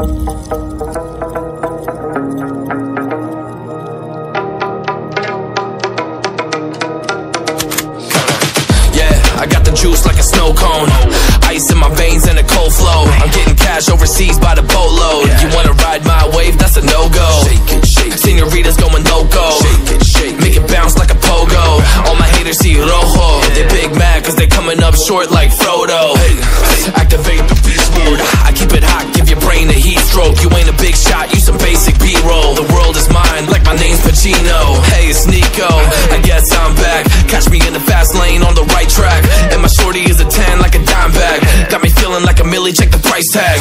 Yeah, I got the juice like a snow cone. Ice in my veins and a cold flow. I'm getting cash overseas by the boatload. You wanna ride my wave? That's a no go. Senoritas going loco. Make it bounce like a pogo. All my haters see rojo. They big mad cause they coming up short like Frodo. Activate the beast mode. Stroke. You ain't a big shot, you some basic B-roll. The world is mine, like my name's Pacino. Hey, it's Nico. I guess I'm back. Catch me in the fast lane on the right track. And my shorty is a 10 like a dime bag. Got me feeling like a millie, check the price tag.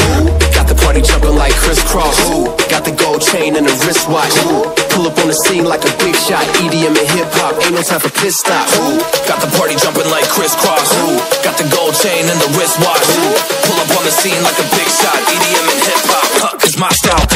Got the party jumping like crisscross. Got the gold chain and the wristwatch. Pull up on the scene like a big shot. EDM and hip hop, ain't no time for pit stops. Got the party jumping like crisscross. Got the gold chain and the wristwatch. Pull up on the scene like a big shot. EDM and hip hop, huh, cause my style.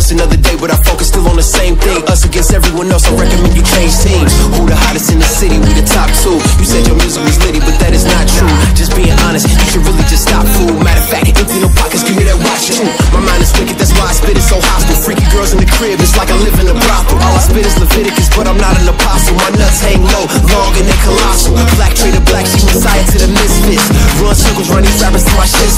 just another day But I focus still on the same thing. Us against everyone else, I recommend you change teams. Who the hottest in the city, we the top two. You said your music was litty, but that is not true. Just being honest, you should really just stop, fool. Matter of fact, empty no pockets, give me that watch too. My mind is wicked, that's why I spit it so hostile. Freaky girls in the crib, it's like I live in a brothel. All I spit is Leviticus, but I'm not an apostle. My nuts hang low, long and they colossal. Black tree black, she messiah to the misfits. Run circles, run these rappers till my shit's